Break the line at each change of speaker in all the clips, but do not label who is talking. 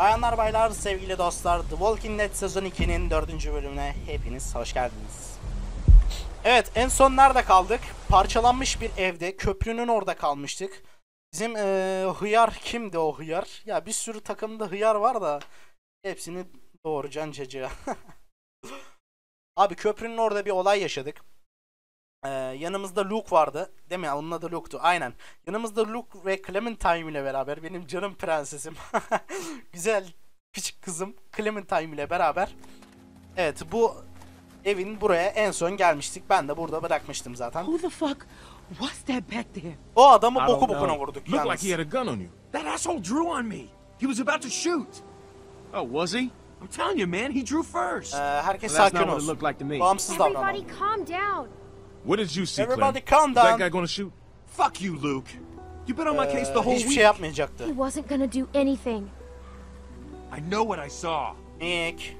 Bayanlar baylar sevgili dostlar The Walking Dead sezon 2'nin 4. bölümüne hepiniz hoş geldiniz. Evet en son nerede kaldık? Parçalanmış bir evde köprünün orada kalmıştık. Bizim eee, hıyar kimdi o hıyar? Ya bir sürü takımda hıyar var da hepsini doğuracaksın cacığa. Abi köprünün orada bir olay yaşadık. Ee, yanımızda Luke vardı. Değil mi? Onun adı Luke'tu. Aynen. Yanımızda Luke ve Clementine ile beraber benim canım prensesim. Güzel küçük kızım Clementine ile beraber. Evet bu evin buraya en son gelmiştik. Ben de burada bırakmıştım zaten.
Who the fuck was that back there?
O adamı boku bokuna vurduk
Looked
yalnız.
like he had a gun on you.
That asshole drew on me. He was about to shoot.
Oh, was he?
I'm telling you, man, he drew first.
Ee, herkes
Well, that's
sakin
not what it
olsun.
looked like to me.
Bağımsız davranalım.
Everybody calm down.
What did you see,
Everybody
Clem?
calm
Is that guy gonna shoot?
Fuck you, Luke. You've been on my case the
Ee,
whole
hiçbir
week.
şey yapmayacaktı.
He wasn't gonna do anything.
I know what I saw.
Nick.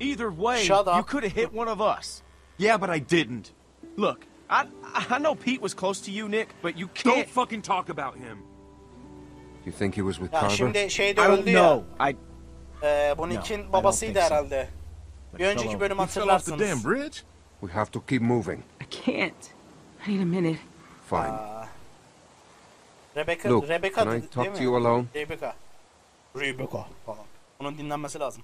Either way,
Shut up.
you could have hit one of us.
Yeah, but I didn't.
Look, I I know Pete was close to you, Nick, but you
Don't
can't.
fucking talk about him.
You think he was with
Ya
Carver?
şimdi şeyde
I don't
öldü ya.
know. I uh,
Ee, bu
No, I
babasıydı
think so.
herhalde. Bir önceki
fellow-
bölüm
He fell off the damn bridge?
We have to keep moving.
I can't. I need a minute.
Fine.
Uh, Rebecca,
Look,
Rebecca
can I talk to you alone?
Rebecca. Rebecca falan. Onun dinlenmesi lazım.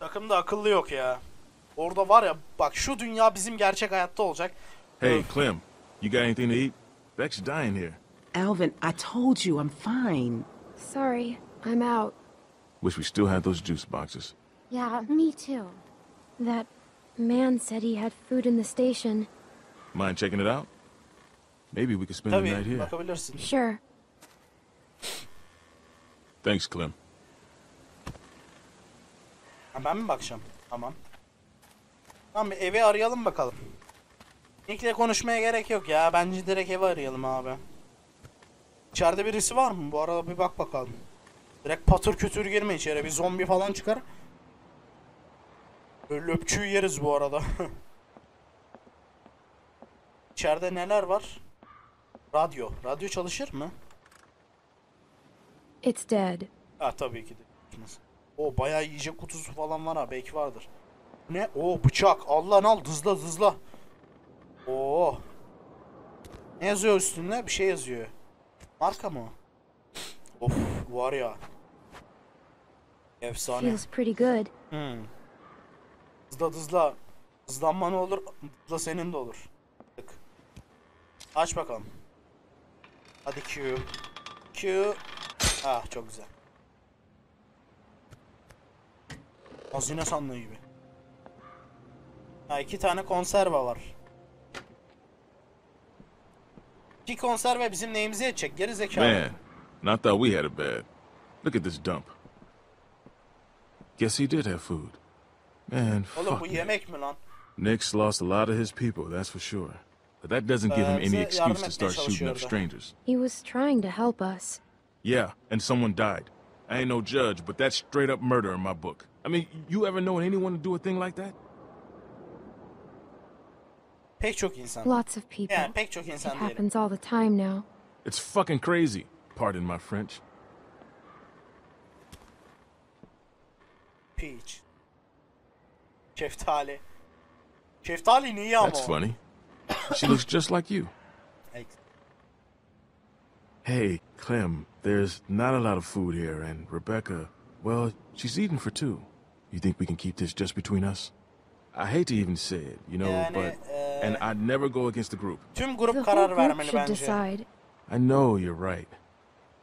Takımda akıllı yok ya. Orada var ya bak şu dünya bizim gerçek hayatta olacak.
Hey, Clem, you got anything to eat? Beck's dying here.
Alvin, I told you I'm fine.
Sorry, I'm out.
Wish we still had those juice boxes.
Yeah, me too. That man said he had food in the station.
Mind checking it out? Maybe we could spend the night
Tabii
here.
bakabilirsin.
Sure.
Thanks, Clem.
Ha, ben mi bakacağım? Tamam. Tamam bir evi arayalım bakalım. Nick'le konuşmaya gerek yok ya. Bence direkt evi arayalım abi. İçeride birisi var mı? Bu arada bir bak bakalım. Direkt patır kütür girme içeri. Bir zombi falan çıkar. Böyle löpçüyü yeriz bu arada. İçeride neler var? Radyo. Radyo çalışır mı?
It's dead.
Ha tabii ki de. O bayağı yiyecek kutusu falan var ha belki vardır. Ne? O bıçak. Allah'ın al hızla hızla. Oo. Ne yazıyor üstünde? Bir şey yazıyor. Marka mı? Of var ya. Efsane.
Feels pretty good.
Hmm. Hızla hızla. Hızlanma olur? Hızla senin de olur. Aç bakalım. Hadi Q. Q. Ah çok güzel. Hazine sandığı gibi. Ha iki tane konserve var. İki konserve bizim neyimize yetecek? Geri zekalı.
Man, and I thought we had it bad. Look at this dump. Guess he did have food. Man, oh,
Oğlum bu
fuck. Nick.
yemek mi lan?
Nick's lost a lot of his people, that's for sure. But that doesn't give
uh, him
any
yardım
excuse
etmeye
to start shooting up strangers.
He was trying to help us.
Yeah, and someone died. I ain't no judge, but that's straight up murder in my book. I mean, you ever known anyone to do a thing like that?
Pek çok insan.
Lots of people.
Yani pek çok
It
insan diyelim.
happens all the time now.
It's fucking crazy. Pardon my French.
Peach. Şeftali. Şeftali niye ama?
That's funny. She looks just like you.
Ex-
Hey, Clem, there's not a lot of food here, and Rebecca, well, she's eating for two. You think we can keep this just between us? I hate to even say it, you know,
Yani,
but.
eee,
And I'd never go against the group.
Tüm
The
grup
whole
karar
group should
bence.
decide.
I know you're right.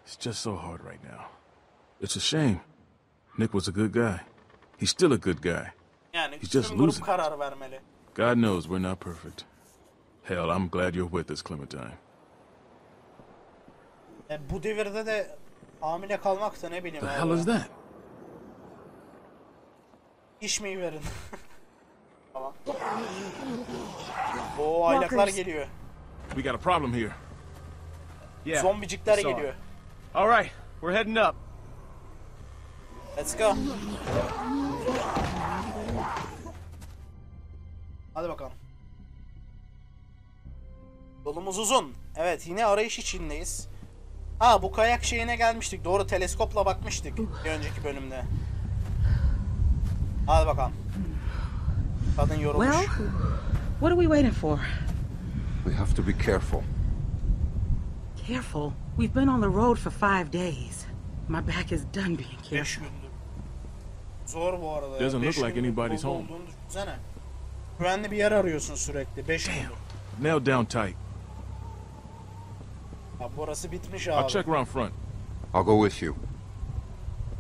It's just so hard right now. It's a shame. Nick was a good guy. He's still a good guy.
Yani
He's just losing.
karar vermeli.
God knows we're not perfect. Hell, I'm glad you're with us, Clementine.
E, bu devirde de hamile kalmak da ne bileyim
The hell is that?
İş mi verin? tamam. Oo aylaklar geliyor.
We got a problem here.
yeah.
Zombicikler geliyor.
All right, we're heading up.
Let's go. Hadi bakalım. Yolumuz uzun. Evet yine arayış içindeyiz. Ha bu kayak şeyine gelmiştik. Doğru teleskopla bakmıştık bir önceki bölümde. Hadi bakalım. Kadın yorulmuş.
Well, what are we waiting for?
We have to be careful.
Careful. We've been on the road for five days. My back is done being careful.
5 gündür. Zor bu arada. ya.
Doesn't look like anybody's home.
Olduğunu. Güvenli bir yer arıyorsun sürekli. 5 gündür.
Nailed down tight.
Ya burası bitmiş
I'll
abi.
check around front.
I'll go with you.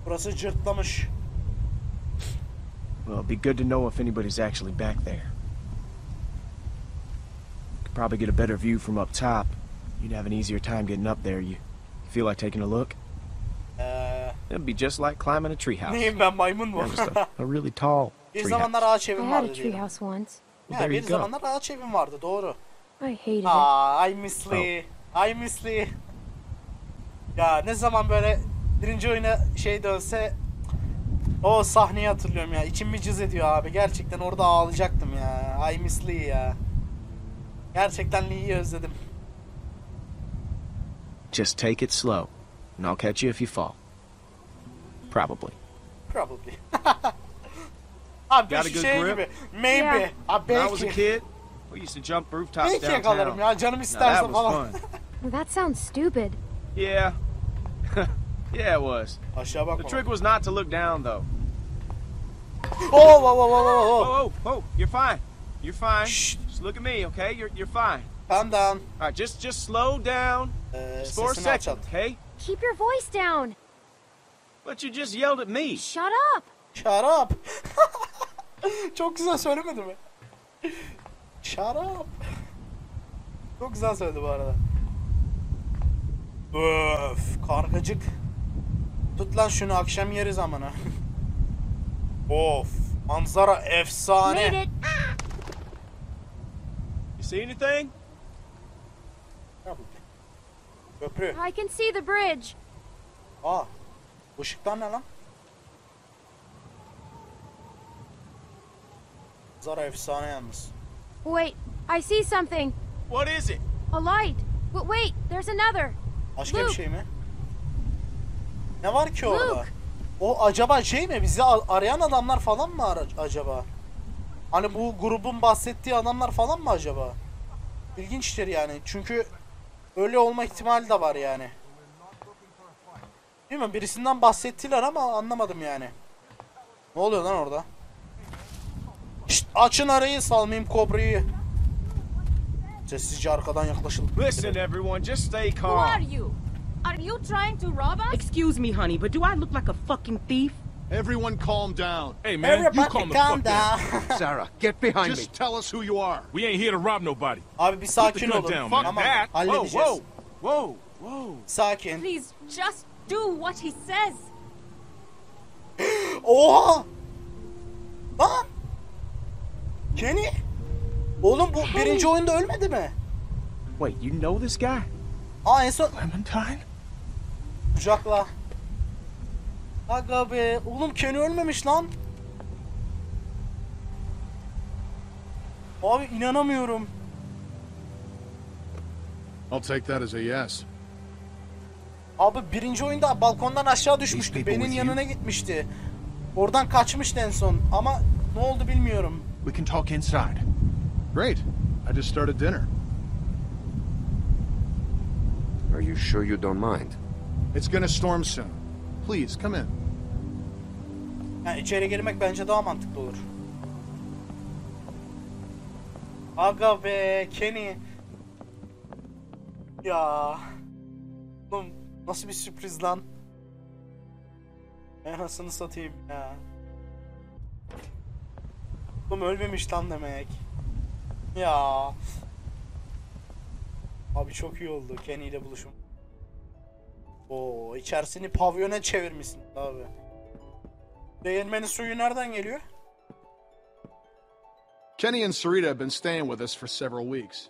Burası cırtlamış.
Well, it'd be good to know if anybody's actually back there. Could probably get a better view from up top. You'd have an easier time getting up there. You feel like taking a look?
Eee
It'd be just like climbing a treehouse.
neyim ben maymun mu?
Yeah, just a, a really tall
bir zamanlar ağaç
I
evim
had a
vardı diyelim.
treehouse once.
Ya
There
bir
you go.
zamanlar ağaç evim vardı doğru.
I hated it.
Aa, I miss Lee. I miss Lee. Ya ne zaman böyle birinci oyuna şey dönse o sahneyi hatırlıyorum ya. İçim bir cız ediyor abi. Gerçekten orada ağlayacaktım ya. I miss Lee ya. Gerçekten Lee'yi özledim.
Just take it slow, and I'll catch you if you fall. Probably.
Probably. abi
Got a good grip?
gibi. Maybe.
Yeah.
Abi
When I was a kid, we used to jump rooftops
Belki
downtown.
yakalarım ya. Canım
Now
isterse
that was
falan.
fun.
That sounds stupid.
Yeah. yeah, it was. The trick was not to look down, though.
Oh, oh, oh, oh, oh, oh.
Oh, oh, oh, you're fine. You're fine.
Shh.
Just look at me, okay? You're you're fine.
Calm down.
All right, just just slow down.
Ee,
Just for a second, okay?
Keep your voice down.
But you just yelled at me.
Shut up.
Shut up. Çok güzel söylemedi mi? Up. Çok güzel söyledi bu arada. Öf, kargacık. Tut lan şunu akşam yeriz amına. of, manzara efsane.
You see anything?
Köprü.
I can see the bridge.
Aa, ışıklar ne lan? Manzara efsane yalnız.
Wait, I see something.
What is it?
A light. W- wait, there's another.
Başka bir şey mi? Ne var ki orada?
Luke.
O acaba şey mi? Bizi arayan adamlar falan mı ara- acaba? Hani bu grubun bahsettiği adamlar falan mı acaba? İlginçtir yani. Çünkü öyle olma ihtimali de var yani. Değil mi? Birisinden bahsettiler ama anlamadım yani. Ne oluyor lan orada? Şşt, açın arayı salmayayım kobrayı. Sessizce arkadan yaklaşıldı.
Listen, everyone, just stay calm.
Who are you? Are you trying to rob us?
Excuse me, honey, but do I look like a fucking thief?
Everyone calm down.
Hey, man, you
Everybody
calm the
calm
fuck down.
down.
Sarah, get behind me.
Just tell us who you are.
We ain't here to rob nobody.
Abi bir sakin
gun
olun.
down,
Fuck
man.
Tamam,
that. Whoa,
halledeceğiz.
whoa, whoa, whoa.
Sakin.
Please, just do what he says.
Oha! Lan! Kenny! Oğlum bu birinci oyunda ölmedi mi?
Wait, you know this guy?
Aa en son
Clementine?
kucakla. Aga be. Oğlum Kenny ölmemiş lan. Abi inanamıyorum.
I'll take that as a yes.
Abi birinci oyunda balkondan aşağı düşmüştü. Benim yanına gitmişti. Oradan kaçmıştı en son. Ama ne oldu bilmiyorum.
We can talk inside.
Great. I just started dinner.
Are you sure you don't mind?
It's gonna storm soon. Please, come in.
Yani içeri girmek bence daha mantıklı olur. Aga be Kenny. Ya. Oğlum nasıl bir sürpriz lan. Anasını satayım ya. Oğlum ölmemiş lan demek. Ya. Abi çok iyi oldu Kenny ile buluşum. Oo içerisini pavyona çevirmişsin abi. Değirmenin suyu nereden geliyor?
Kenny and Sarita have been staying with us for several weeks.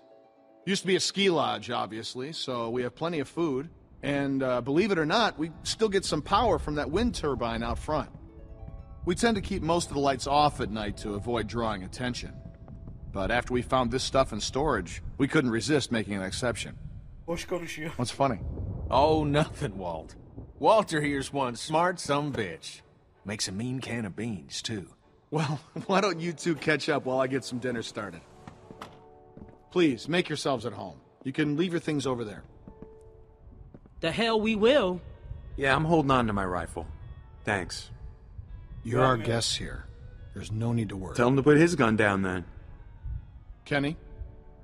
Used to be a ski lodge, obviously, so we have plenty of food. And uh, believe it or not, we still get some power from that wind turbine out front. We tend to keep most of the lights off at night to avoid drawing attention. But after we found this stuff in storage, we couldn't resist making an exception.
Boş konuşuyor.
What's funny?
Oh, nothing, Walt. Walter here's one smart some bitch. Makes a mean can of beans, too.
Well, why don't you two catch up while I get some dinner started? Please, make yourselves at home. You can leave your things over there.
The hell we will.
Yeah, I'm holding on to my rifle. Thanks.
You're our guests here. There's no need to worry.
Tell him to put his gun down then.
Kenny,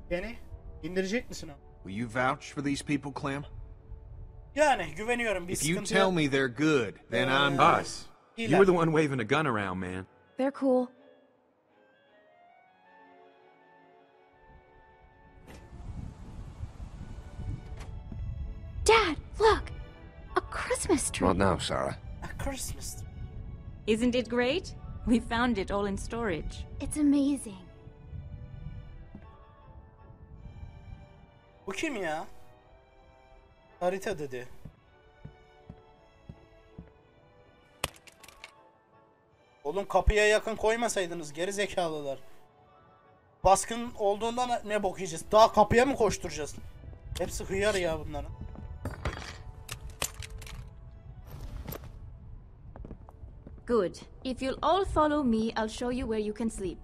Beni indirecek misin o?
Will you vouch for these people, Clem?
Yani güveniyorum bir
If you
sıkıntı
tell
yok.
me they're good, then I'm
Us.
İyiler.
You were the one waving a gun around, man.
They're cool. Dad, look! A Christmas tree.
Not now, Sarah.
A Christmas.
Isn't it great? We found it all in storage.
It's amazing.
Bu kim ya? Harita dedi. Oğlum kapıya yakın koymasaydınız geri zekalılar. Baskın olduğunda ne, ne bok yiyeceğiz? Daha kapıya mı koşturacağız? Hepsi hıyar ya bunların.
Good. If you'll all follow me, I'll show you where you can sleep.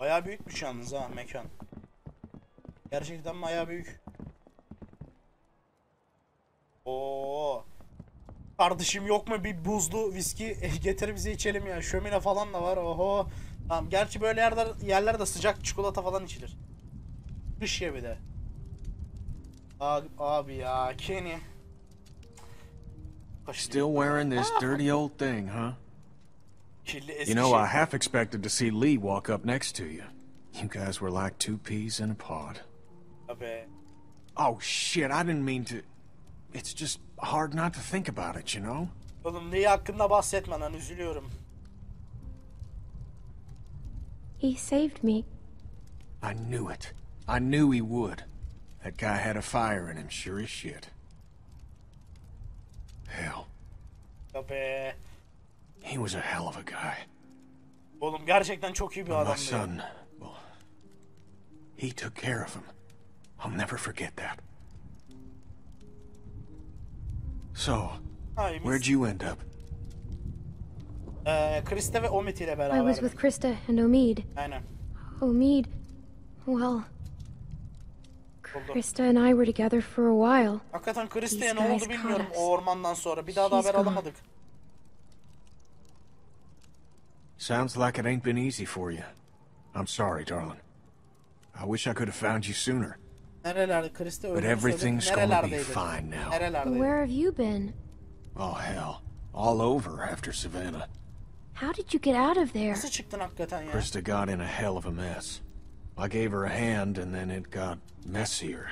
Bayağı büyükmüş yalnız ha mekan. Gerçekten bayağı büyük. Oo. Kardeşim yok mu bir buzlu viski getir bize içelim ya. Şömine falan da var. Oho. Tamam gerçi böyle yerler yerlerde sıcak çikolata falan içilir. Kış ya bir de. Uh, abi, abi ya Kenny.
Still wearing this dirty old thing, huh?
Kirli
You know, I half expected to see Lee walk up next to you. You guys were like two peas in a pod.
Abi.
Oh, shit, I didn't mean to... It's just hard not to think about it, you know?
Oğlum Lee hakkında bahsetme lan üzülüyorum.
He saved me.
I knew it. I knew he would. That guy had a fire in him, sure as shit. Hell,
Abi.
he was a hell of a guy.
Oğlum gerçekten çok iyi bir
My
adamdı. ya.
son, well, he took care of him. I'll never forget that. So, where'd you end up?
Ee, Krista ve Omid ile
I was with Krista and Omid.
Aynen.
Omid, well,
Buldum.
Krista and I were together for a while.
Hakikaten Krista'ya
These
ne oldu bilmiyorum
caught us.
o ormandan sonra. Bir daha da haber
gone.
alamadık.
Sounds like it ain't been easy for you. I'm sorry, darling. I wish I could have found you sooner.
Nerelerde Krista öldü
But everything's gonna be fine now.
Where have you been?
Oh, hell. All over after Savannah.
How did you get out of there?
Nasıl çıktın hakikaten ya?
Krista got in a hell of a mess. I gave her a hand, and then it got messier.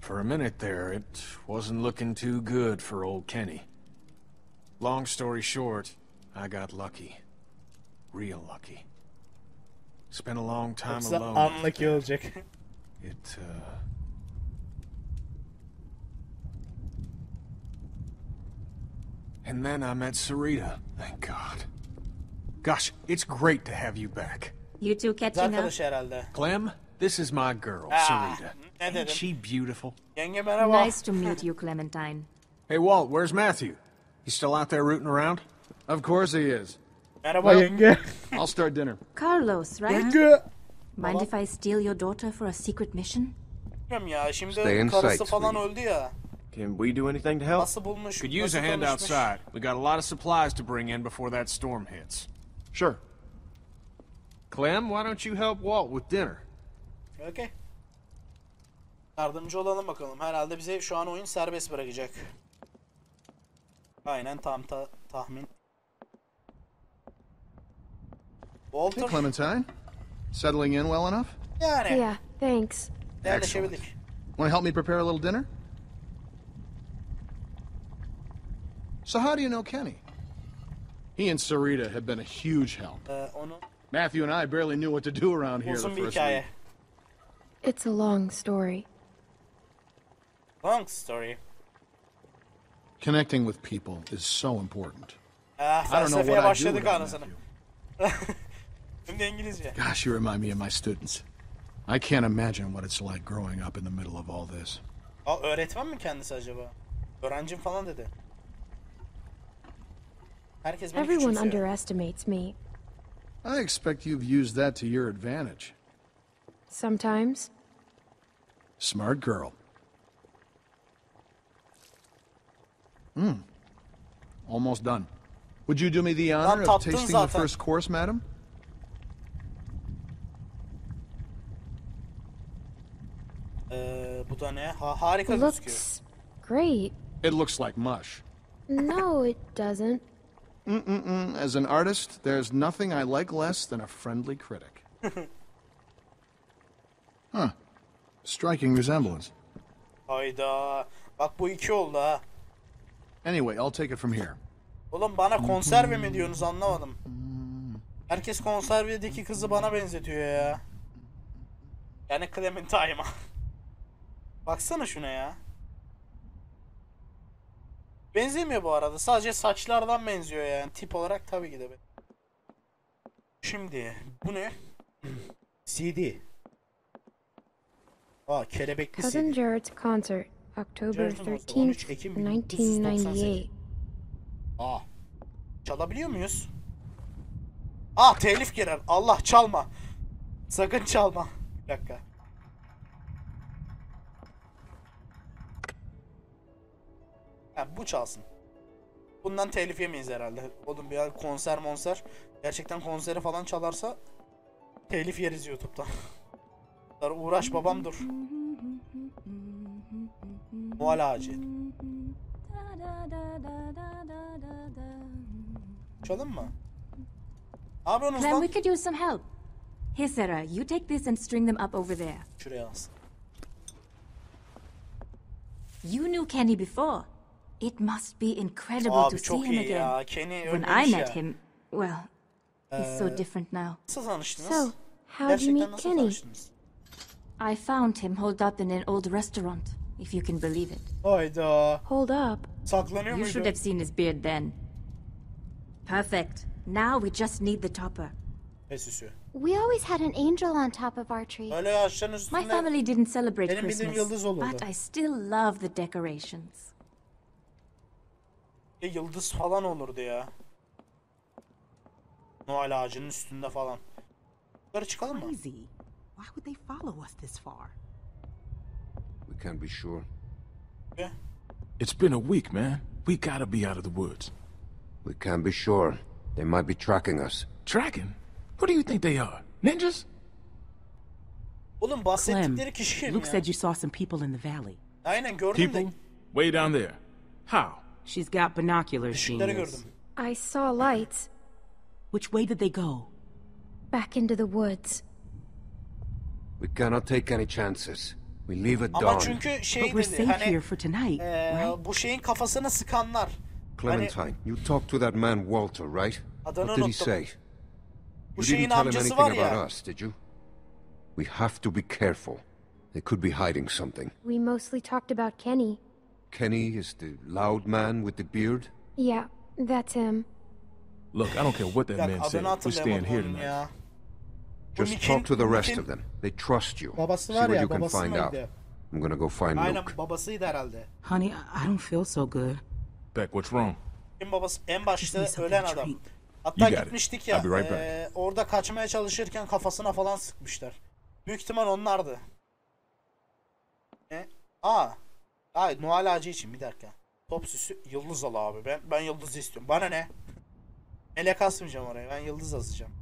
For a minute there, it wasn't looking too good for old Kenny. Long story short, I got lucky. Real lucky. Spent a long time
Yoksa
alone.
anlık olacak.
It, uh... And then I met Sarita, thank God. Gosh, it's great to have you back.
You two catching up?
arkadaş herhalde.
Clem, this is my girl,
Ah,
Sarita.
ne
Ain't
dedim?
she beautiful?
Yenge merhaba.
Nice to meet you, Clementine.
Hey, Walt, where's Matthew? He's still out there rooting around?
Of course he is.
Merhaba
Well-
yenge.
I'll start dinner.
Carlos, right?
Yenge.
Mind if I steal your daughter for a secret mission?
Bilmiyorum ya şimdi
Stay in
karısı
sight,
falan
sweetie.
öldü ya.
Can we do anything to help?
Nasıl bulmuş?
Could use
nasıl
a hand
tanışmış?
outside. We got a lot of supplies to bring in before that storm hits.
Sure.
Clem, why don't you help Walt with dinner?
Okey. Yardımcı olalım bakalım. Herhalde bize şu an oyun serbest bırakacak. Aynen tam ta tahmin.
Hey,
Walter
Clementine. Settling in well enough?
yani
Yeah, thanks.
yerleşebildik.
Want to help me prepare a little dinner? So, how do you know Kenny? He and Sarita have been a huge help.
Ee, onu
Matthew and I barely knew what to do around here the
uzun bir
first
hikaye.
week.
It's a long story.
Long story.
Connecting with people is so important.
Ah,
I don't know
felsefeye
what I'd do
başladık
without
anasını.
Matthew.
İngilizce.
Gosh, you remind me of my students. I can't imagine what it's like growing up in the middle of all this.
Aa, öğretmen mi kendisi acaba? Öğrencim falan dedi. Herkes beni
Everyone
küçümsüyor.
underestimates me.
I expect you've used that to your advantage.
Sometimes.
Smart girl. Hmm. Almost done. Would you do me the honor of
tattın
tasting the first course, madam?
Ee, bu da ne? Ha, harika gözüküyor.
Looks great.
It looks like mush.
No, it doesn't.
Mm-mm-mm. As an artist, there's nothing I like less than a friendly critic. huh. Striking resemblance.
Hayda. Bak bu iki oldu ha.
Anyway, I'll take it from here.
Oğlum bana konserve mi diyorsunuz anlamadım. Herkes konservedeki kızı bana benzetiyor ya. Yani Clementine'a. Baksana şuna ya. Benzemiyor bu arada. Sadece saçlardan benziyor yani. Tip olarak tabii ki de. Şimdi bu ne? CD. Aa kelebekli
Cousin
CD.
Jared's concert, October
Jared'in olsun,
13th,
13 Ekim 1998.
1998.
Aa. Çalabiliyor muyuz? Aa telif girer. Allah çalma. Sakın çalma. Bir dakika. Ha, bu çalsın. Bundan telif yemeyiz herhalde. Oğlum bir konser monser. Gerçekten konseri falan çalarsa telif yeriz YouTube'da. Uğraş babam dur. Noel ağacı. Çalın mı? Ne yapıyorsunuz lan?
we could use some help. Here, Sarah, you take this and string them up over there.
Şuraya alsın.
You knew Kenny before. It must be incredible
Abi
to see him
iyi
again.
ya. Kenny
When
ölmemiş
I
ya.
met him, well, he's so different now.
Nasıl tanıştınız?
So, how'd you meet Kenny?
tanıştınız?
I found him holed up in an old restaurant, if you can believe it.
Hayda.
Hold up.
Saklanıyor
You
muydu?
should have seen his beard then. Perfect. Now we just need the topper.
We always had an angel on top of our tree.
My family didn't celebrate Christmas, but I still love the decorations.
Bir yıldız falan olurdu ya. Noel ağacının üstünde falan. Yukarı çıkalım mı?
Crazy. Why would they follow us this far?
We can't be sure.
Ve
It's been a week, man. We gotta be out of the woods.
We can't be sure. They might be tracking us.
Tracking? Who do you think they are? Ninjas?
Oğlum
Clem,
bahsettikleri kişi kim
Luke
ya?
said you saw some people in the valley.
Aynen gördüm
People?
de
Way down there. How?
She's got binoculars,
ışıkları
genius.
gördüm.
I saw lights
Which way did they go?
back into the woods.
We cannot take any chances. We leave at
Ama
dawn.
çünkü şey
But we're
dedi
safe
hani
here for tonight, right?
bu şeyin kafasını sıkanlar.
Clementine, you talked to that man Walter, right?
Adını
What did he say?
Bu
You didn't tell him anything about
ya.
us, did you? We have to be careful. They could be hiding something.
We mostly talked about Kenny.
Kenny is the loud man with the beard?
Yeah, that's him.
Look, I don't care what that man said. We're staying here tonight.
ya.
Just talk to the rest of them. They trust you.
Babası
See
var
what
ya
you can
babası
find out. I'm gonna go find
Aynen
Luke.
babasıydı herhalde.
Honey, I don't feel so good.
Beck, what's wrong?
Kim babası? En başta ölen adam. Hatta
You got it.
gitmiştik ya.
I'll be right back.
eee, orada kaçmaya çalışırken kafasına falan sıkmışlar. Büyük ihtimal onlardı. Ne? Aa. Ay Noel ağacı için bir dakika. Top süsü yıldız al abi. Ben ben yıldız istiyorum. Bana ne? Melek asmayacağım oraya. Ben yıldız asacağım.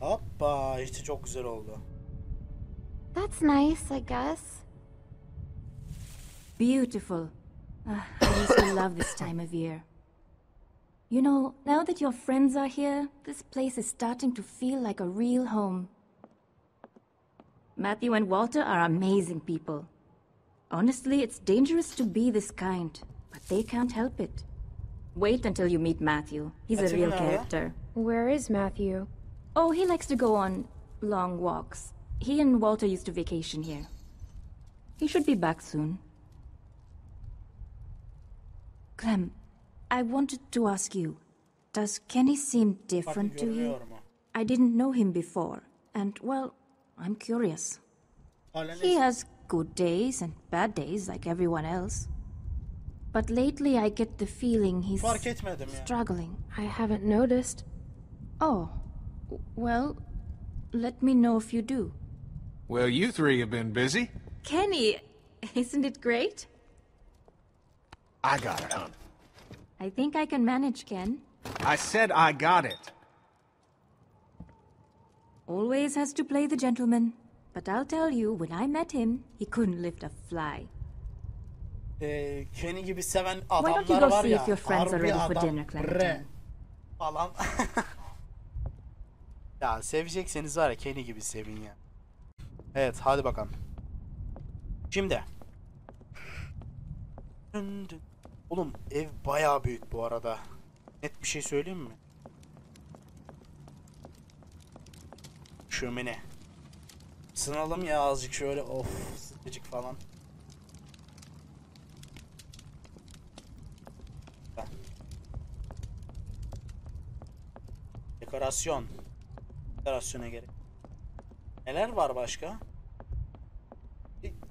Hoppa işte çok güzel oldu.
That's nice, I guess.
Beautiful. Ah, I used to love this time of year. You know, now that your friends are here, this place is starting to feel like a real home. Matthew and Walter are amazing people. Honestly, it's dangerous to be this kind, but they can't help it. Wait until you meet Matthew. He's a real character.
Where is Matthew?
Oh, he likes to go on long walks. He and Walter used to vacation here. He should be back soon. Clem, I wanted to ask you Does Kenny seem different to you? I didn't know him before, and well, I'm curious. He has good days and bad days like everyone else. But lately I get the feeling he's
Fark etmedim ya.
struggling.
I haven't noticed.
Oh, well, let me know if you do.
Well, you three have been busy.
Kenny, isn't it great?
I got it, hon.
I think I can manage, Ken.
I said I got it.
Always has to play the gentleman. But I'll tell you, when I met him, he couldn't lift a fly.
Ee, Kenny gibi seven
don't you
adamlar
go
var
see
ya.
if your friends are
harbi
ready for
adam,
dinner,
bre Falan. ya sevecekseniz var ya Kenny gibi sevin ya. Evet hadi bakalım. Şimdi. Dın. Oğlum ev bayağı büyük bu arada. Net bir şey söyleyeyim mi? Şömine. Sınalım ya azıcık şöyle of sıcacık falan. Dekorasyon. Dekorasyona gerek. Neler var başka?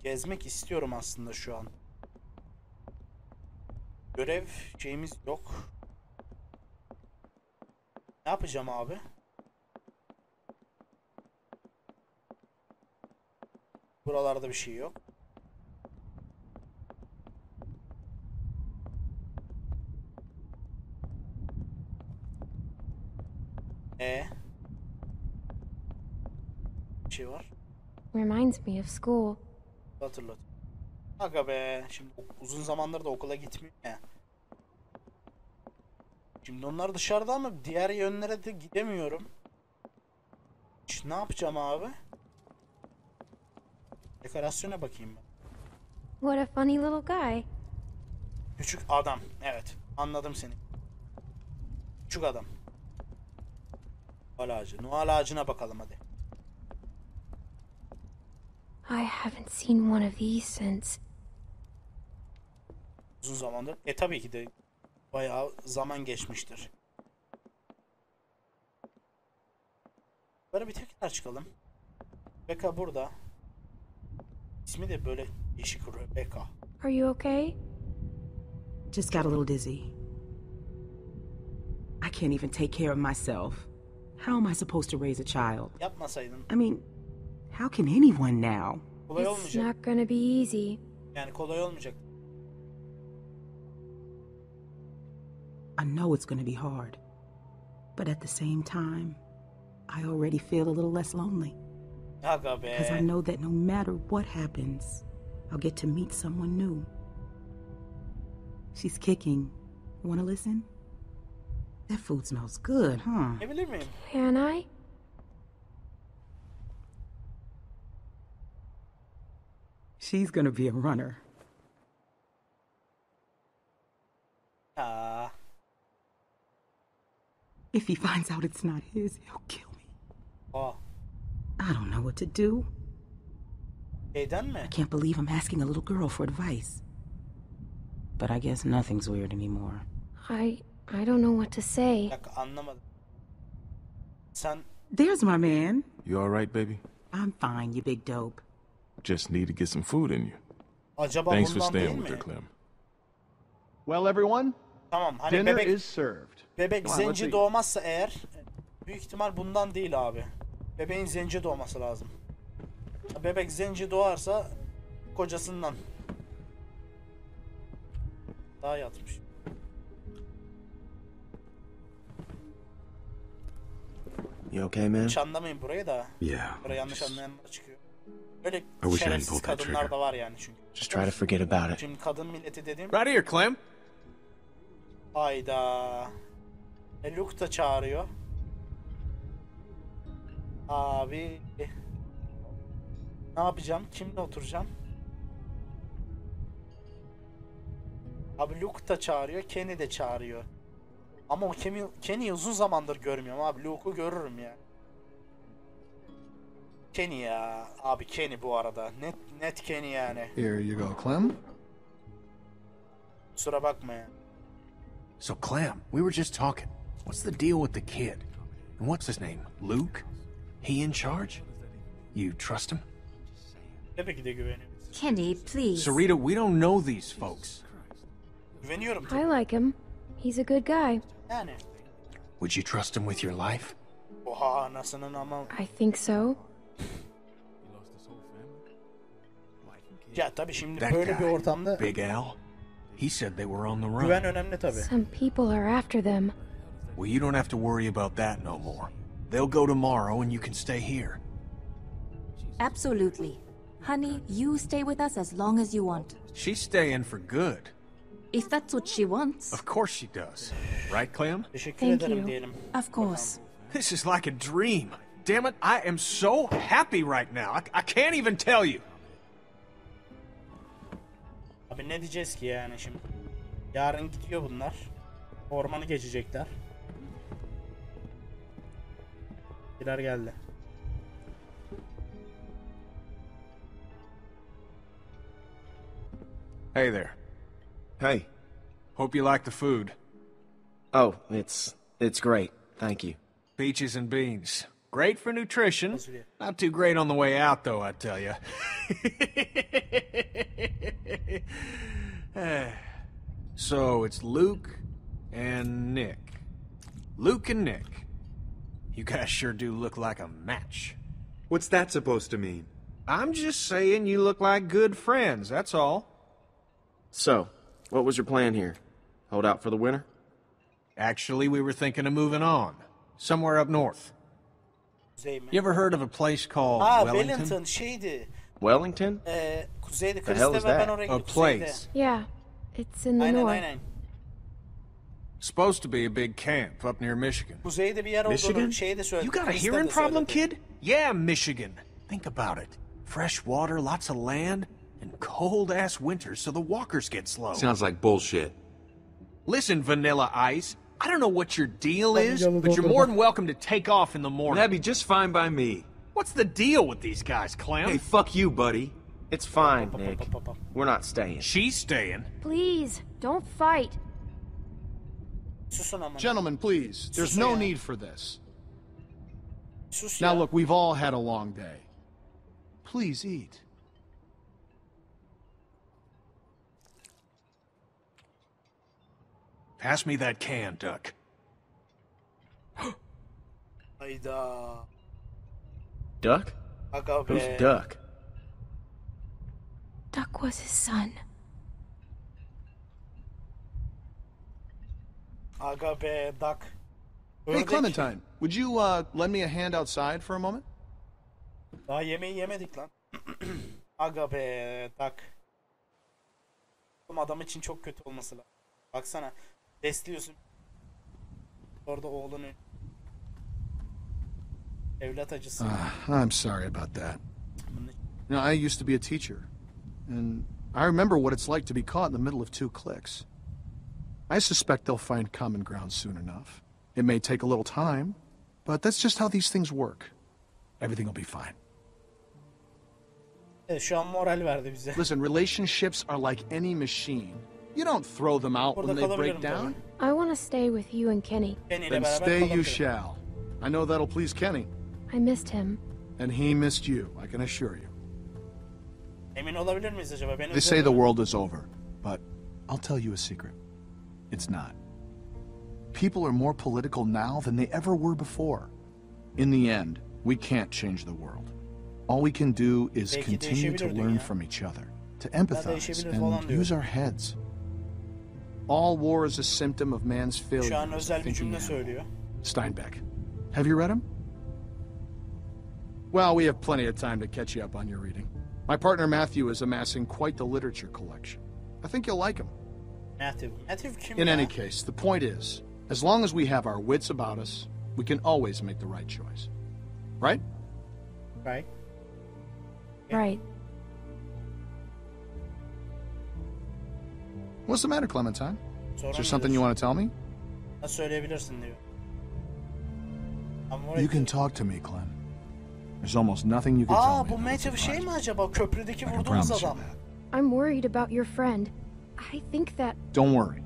Gezmek istiyorum aslında şu an. Görev şeyimiz yok. Ne yapacağım abi? Buralarda bir şey yok. E bir şey var.
Reminds me of school.
Hatırlat. Aga be. Şimdi uzun zamandır da okula gitmiyor ya. Şimdi onlar dışarıda ama diğer yönlere de gidemiyorum. Şimdi ne yapacağım abi? Dekorasyona bakayım ben.
What a funny little guy.
Küçük adam. Evet. Anladım seni. Küçük adam. Noel ağacı. Noel ağacına bakalım hadi.
I haven't seen one of these since.
Uzun zamandır. E tabii ki de bayağı zaman geçmiştir. Böyle bir tekrar çıkalım. Rebecca burada. İsmi de böyle değişik Rebecca.
Are you okay?
Just got a little dizzy. I can't even take care of myself. How am I supposed to raise a child?
Yapmasaydın
I mean, how can anyone now?
kolay
It's
olmayacak.
not gonna be easy.
Yani kolay olmayacak.
I know it's going to be hard. But at the same time, I already feel a little less lonely.
Aga
Because I know that no matter what happens, I'll get to meet someone new. She's kicking. Want to listen? That food smells good, huh?
Ne bilir miyim?
Can I?
She's going to be a runner.
Ya.
If he finds out it's not his, he'll kill me.
Aa.
I don't know what to do.
Şeyden mi?
I can't believe I'm asking a little girl for advice. But I guess nothing's weird anymore.
I I don't know what to say.
dakika anlamadım. Sen
There's my man.
You all right, baby?
I'm fine, you big dope.
Just need to get some food in you.
acaba
Thanks for staying with her, Clem.
Well, everyone,
Tamam hani
dinner
bebek
is served.
bebek
Come on, let's
zenci
eat.
doğmazsa eğer büyük ihtimal bundan değil abi. Bebeğin zenci doğması lazım. Bebek zenci doğarsa kocasından. Daha yatmış.
You okay, man?
Yanlış anlamayın burayı da.
Yeah.
Burayı yanlış anlayanlar çıkıyor. Böyle şerefsiz kadınlar da var yani çünkü.
Just try to forget about it.
Şimdi kadın milleti dediğim
Right here, Clem.
Hayda. E Luke da çağırıyor. Abi. Ne yapacağım? Kimle oturacağım? Abi Luke da çağırıyor, Kenny de çağırıyor. Ama o Kenny, Kenny'yi uzun zamandır görmüyorum abi. Luke'u görürüm ya. Kenny ya. Abi Kenny bu arada. Net net Kenny yani.
Here you go, Clem.
Kusura bakma ya.
So, Clem, we were just talking.
What's the deal with the kid? And what's his name? Luke? He in charge? You trust him?
Tabii ki de güveniyorum.
Kenny, please.
Sarita, we don't know these folks.
Güveniyorum
I
tabii.
like him. He's a good guy.
Yani.
Would you trust him with your life?
Oha anasının ama.
I think so.
Ya tabii şimdi
That
böyle bir
guy,
ortamda
Big Al, he said they were on the run.
önemli tabii.
Some people are after them.
Well, you don't have to worry about that no more. They'll go tomorrow and you can stay here.
Absolutely. Honey, you stay with us as long as you want.
She's staying for good.
If that's what she wants.
Of course she does. Right, Clem?
Thank you.
Of course.
This is like a dream. Damn it, I am so happy right now. I, I can't even tell you.
Abi ne diyeceğiz ki yani şimdi? Yarın gidiyor bunlar. Ormanı geçecekler. Birer geldi.
Hey there.
Hey.
Hope you like the food.
Oh, it's it's great. Thank you.
Peaches and beans. Great for nutrition. Not too great on the way out, though, I tell you. so it's Luke and Nick. Luke and Nick. You guys sure do look like a match.
What's that supposed to mean?
I'm just saying you look like good friends, that's all.
So, what was your plan here? Hold out for the winter?
Actually, we were thinking of moving on. Somewhere up north. You ever heard of a place called
Aa
Wellington?
Wellington şeydi.
Wellington?
Ee, kuzeydi.
The hell is that?
A place.
Yeah, it's in the
Aynen
north.
aynen.
Supposed to be a big camp up near Michigan.
Kuzeyde bir yer olduğunu
Michigan?
You got a hearing problem, kid? Yeah, Michigan. Think about it. Fresh water, lots of land, and cold ass winters so the walkers get slow.
Sounds like bullshit.
Listen, Vanilla Ice, I don't know what your deal is, but you're more than welcome to take off in the morning.
That'd be just fine by me.
What's the deal with these guys, Clem?
Hey, fuck you, buddy.
It's fine,
Pa, pa,
Nick. We're not staying.
She's staying.
Please, don't fight.
Susun ama.
Gentlemen, please. There's no need for this. Now look, we've all had a long day. Please eat.
Pass me that can, Duck.
Hayda.
Duck?
Aga be.
Who's Duck?
Duck was his son.
Aga be Duck.
Hey. Clementine, would you uh, lend me a hand outside for a moment?
Daha yemeği yemedik lan. Aga be Duck. Oğlum adam için çok kötü olması lazım. Baksana. Besliyorsun. Orada oğlunu. Evlat acısı.
I'm sorry about that. You know, I used to be a teacher, and I remember what it's like to be caught in the middle of two cliques. I suspect they'll find common ground soon enough. It may take a little time, but that's just how these things work. Everything will be fine.
Evet, şu an moral verdi bize.
Listen, relationships are like any machine. You don't throw them out
Burada
when they break down.
I want to stay with you and Kenny.
Kenny
Then stay you shall. I know that'll please Kenny,
I missed him.
and he missed you, I can assure you.
Emin olabilir miyiz acaba? Benim
They say the world is over, but I'll tell you a secret. It's not. People are more political now than they ever were before. In the end, we can't change the world. All we can do is continue to learn from each other, to empathize and use our heads. All war is a symptom of man's failure.
Şu an
as a
özel bir
thinking
cümle
Steinbeck. Have you read him? Well, we have plenty of time to catch you up on your reading. My partner Matthew is amassing quite the literature collection. I think you'll like him.
Matthew. Matthew kim
In any case, the point is, as long as we have our wits about us, we can always make the right choice. Right?
Right.
Right.
What's the matter, Clementine? Is there something you want to tell me?
Nasıl söyleyebilirsin diyor. Ama
You can talk to me, Clem. There's almost nothing you can tell
Aa
me.
bu Matthew şey mi acaba? Köprüdeki
I can
vurduğumuz
promise you
adam.
that.
I'm worried about your friend. I think that
Don't worry.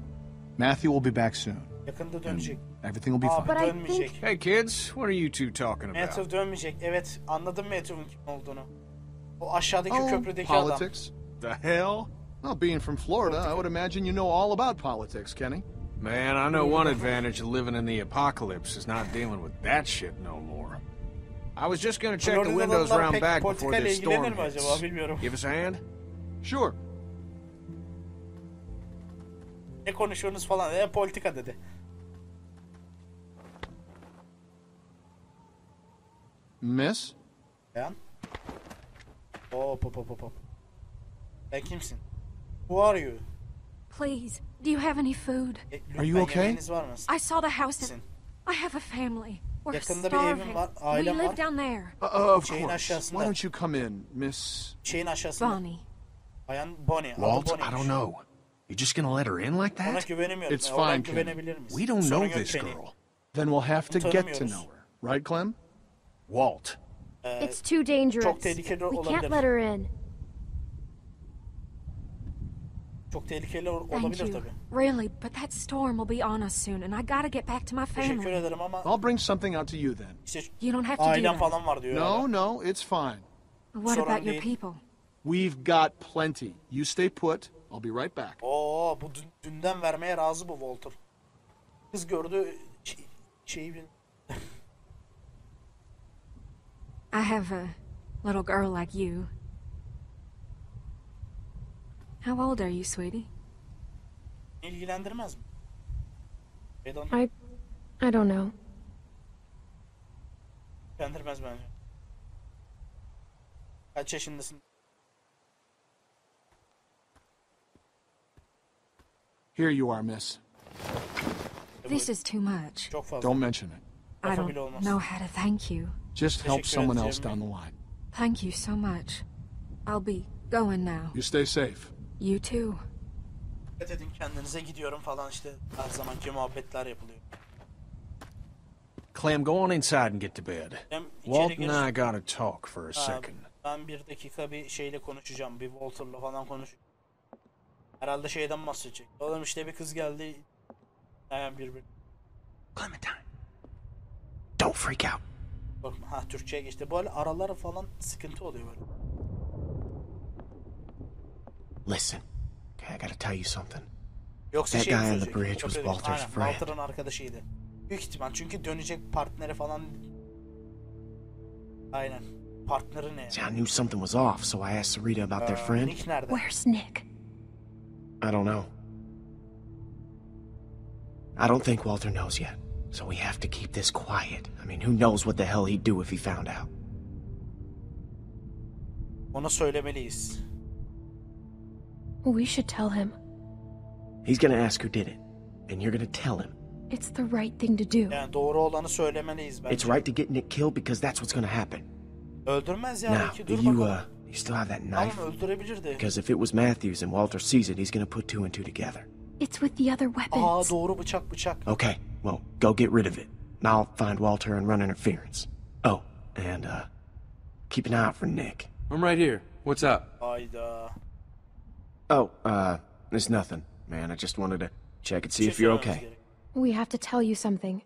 Matthew will be back soon.
Yakında
And
dönecek.
Everything will be
Abi
fine.
Dönmeyecek.
Hey kids, what are you two talking about?
Matthew dönmeyecek. Evet anladım Matthew'un kim olduğunu. O aşağıdaki
Oh,
köprüdeki adam.
politics.
The hell?
Well, being from Florida, I would imagine you know all about politics, Kenny.
Man, I know one advantage of living in the apocalypse is not dealing with that shit no more. I was just gonna check the windows
pek
back before this storm hits. Give us a hand?
Sure.
Ne konuşuyorsunuz falan. E politika dedi.
Miss?
Beyan. Hop hop hop hop. Sen kimsin? Who are you?
Please, do you have any food?
E,
Are you okay?
var mı?
I saw the house and I have a family. We're
Yakında bir evim
starving.
var,
We
ailem
live
var.
down there.
Uh, of
Şeyin
course.
aşağısında.
Why don't you come in, Miss...
Şeyin aşağısında.
Bonnie.
Bayan Bonnie.
Walt, I
Bonnie'ymiş.
don't know. You just gonna let her in like that?
It's fine, Kenny.
güvenebilir miyiz?
We don't
Sorun
know this
Kenny.
girl.
Then we'll have to get to know her. Right, Clem?
Walt.
It's too dangerous.
çok tehlikeli
we can't let her in.
Çok tehlikeli ol-
Thank
olabilir
you.
tabii.
Really, but that storm will be on us soon, and I gotta get back to my
Teşekkür
family.
ederim ama
I'll bring something out to you then.
işte
You don't have to do
ailem
that.
falan var diyor.
No,
hala.
no, it's fine.
What
Sorun
about your
değil.
people?
We've got plenty. You stay put. I'll be right back.
Oo bu dün- dünden vermeye razı bu Walter. Kız gördü şey- şeyi
I have a little girl like you. How old are you, sweetie?
ilgilendirmez mi? I don't
I, I don't know.
ilgilendirmez bence. Kaç yaşındasın?
Here you are, Miss.
This is too much.
Çok fazla.
Don't mention it.
I don't know how to thank you.
Just help someone else down the line.
Thank you so much. I'll be going now.
You stay safe.
You too.
Dikkat edin kendinize gidiyorum falan işte her zamanki muhabbetler yapılıyor.
Clem, go on inside and get to bed. Walt and. I gotta talk for a second.
ben bir dakika bir şeyle konuşacağım. Bir Walter'la falan konuşacağım. Herhalde şeyden bahsedecek. Oğlum işte bir kız geldi. Hemen bir bir.
Clementine. Don't freak out.
Korkma. Ha Türkçe'ye geçti. Böyle araları falan sıkıntı oluyor böyle.
Listen. Okay, I gotta tell you something.
Yoksa
That
şey
guy on the bridge was Walter's
aynen,
friend.
Walter'ın arkadaşıydı. Büyük ihtimal çünkü dönecek partneri falan. Aynen. Partneri ne?
See, I knew something was off, so I asked Sarita about their friend.
Nick nerede?
Where's Nick?
I don't know. I don't think Walter knows yet, so we have to keep this quiet. I mean, who knows what the hell he'd do if he found out?
Ona söylemeliyiz.
We should tell him.
He's gonna ask who did it, and you're gonna tell him.
It's the right thing to do.
Yani doğru olanı söylemeliyiz bence.
It's right to get Nick killed because that's what's gonna happen.
Öldürmez ya
Now,
belki.
do
Dur
you
bakalım.
uh, you still have that knife? Because if it was Matthews and Walter sees it, he's gonna put two and two together.
It's with the other
Aa
weapons.
doğru bıçak bıçak.
Okay, well, go get rid of it. And I'll find Walter and run interference. Oh, and uh, keep an eye out for Nick.
I'm right here. What's up?
Hayda.
Oh, uh, it's nothing, man. I just wanted to check and see if you're okay.
We have to tell you something.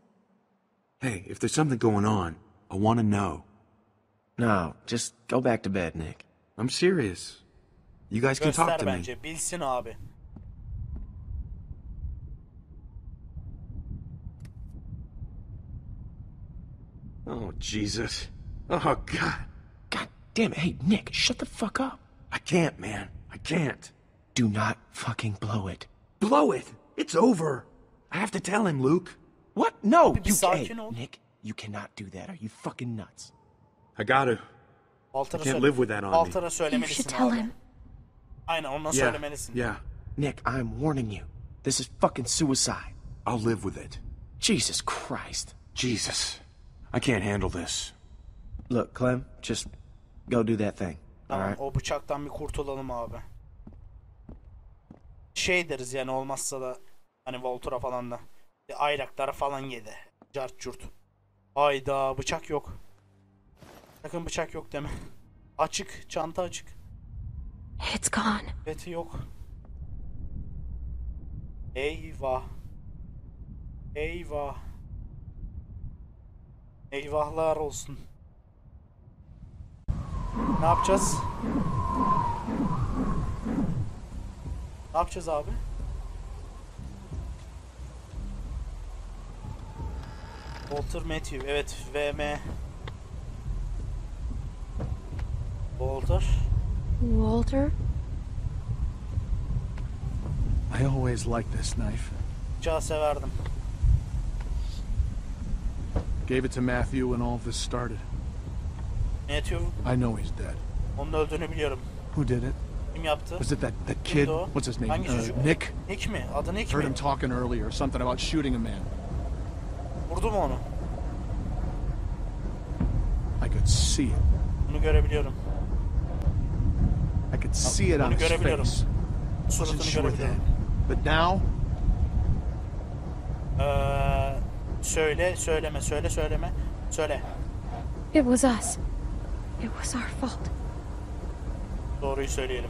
Hey, if there's something going on, I want to know.
No, just go back to bed, Nick.
I'm serious. You guys can talk
Göster
to me.
bence. Bilsin abi.
Oh, Jesus. Oh, God.
God damn it. Hey, Nick, shut the fuck up.
I can't, man. I can't.
Do not fucking blow it.
Blow it. It's over. I have to tell him, Luke.
What? No,
bir
you
sakin
can't. Nick, you cannot do that. Are you fucking nuts?
I gotta.
Walter'a
I can't live with that on me.
Walter'a
You
söylemelisin
should tell
abi.
him.
Aynen ona
Yeah.
söylemelisin.
Yeah.
Nick, I'm warning you. This is fucking suicide.
I'll live with it.
Jesus Christ.
Jesus. I can't handle this.
Look, Clem, just go do that thing. All
Tamam
right?
o bıçaktan bir kurtulalım abi. Şey deriz yani olmazsa da hani Walter'a falan da e, ayrakları falan yedi. Cart curt. Hayda bıçak yok. Sakın bıçak yok deme. Açık çanta açık.
It's gone.
Beti yok. Eyvah. Eyvah. Eyvahlar olsun. Ne yapacağız? Ne yapacağız abi? Walter Matthew. Evet, VM. Walter.
Walter?
I always liked this knife.
Bıçağı severdim.
Gave it to Matthew when all this started.
Matthew,
I know he's dead.
onun öldüğünü biliyorum.
Who did it?
Kim yaptı?
Was it that, that kid?
Kimdi o?
What's his name?
Hangi
Uh? Nick?
Nick mi? Adı Nick
Heard
mi?
him talking earlier, something about shooting a man.
Vurdu mu onu?
I could see it.
Bunu görebiliyorum.
I could see it on his face. Wasn't sure then. But now,
Ee, söyle, söyleme, söyle, söyleme. Söyle.
It was us. It was our fault.
Doğruyu söyleyelim.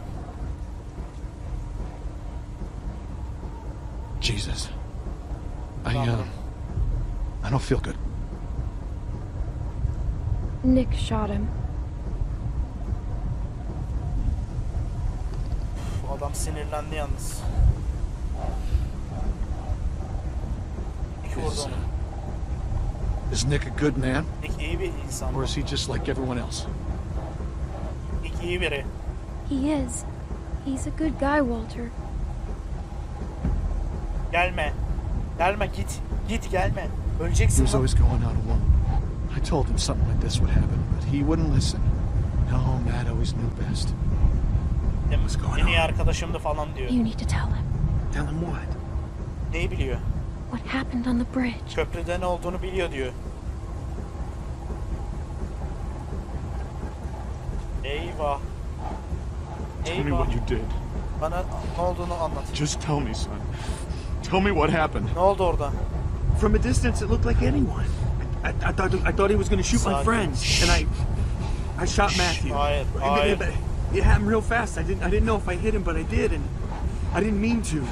Jesus. I, uh,
Tamam.
I don't feel good.
Nick shot him.
Adam sinirlendi yalnız. İki vurdu
Is,
onu.
Uh, is Nick a good man?
Nick iyi bir insan.
Or is he just like everyone else?
Nick iyi biri.
He is. He's a good guy, Walter.
Gelme. Gelme git. Git gelme.
He was always going out alone. I told him something like this would happen, but he wouldn't listen. No, Matt always knew best. Going
En iyi
on?
arkadaşımdı falan diyor.
You need to tell him
Tell him what?
Neyi biliyor?
what happened on the bridge.
Köprüde ne olduğunu biliyor diyor. Eyvah.
Tell me
Eyvah.
what you did.
Bana ne olduğunu anlat.
Just tell me, son. Tell me what happened.
Ne oldu orada?
From a distance, it looked like anyone. I, I thought I thought he was going to shoot my
Sakin.
friends, and I I shot Matthew.
Hayır, hayır.
It, happened real fast. I didn't I didn't know if I hit him, but I did, and I didn't mean to.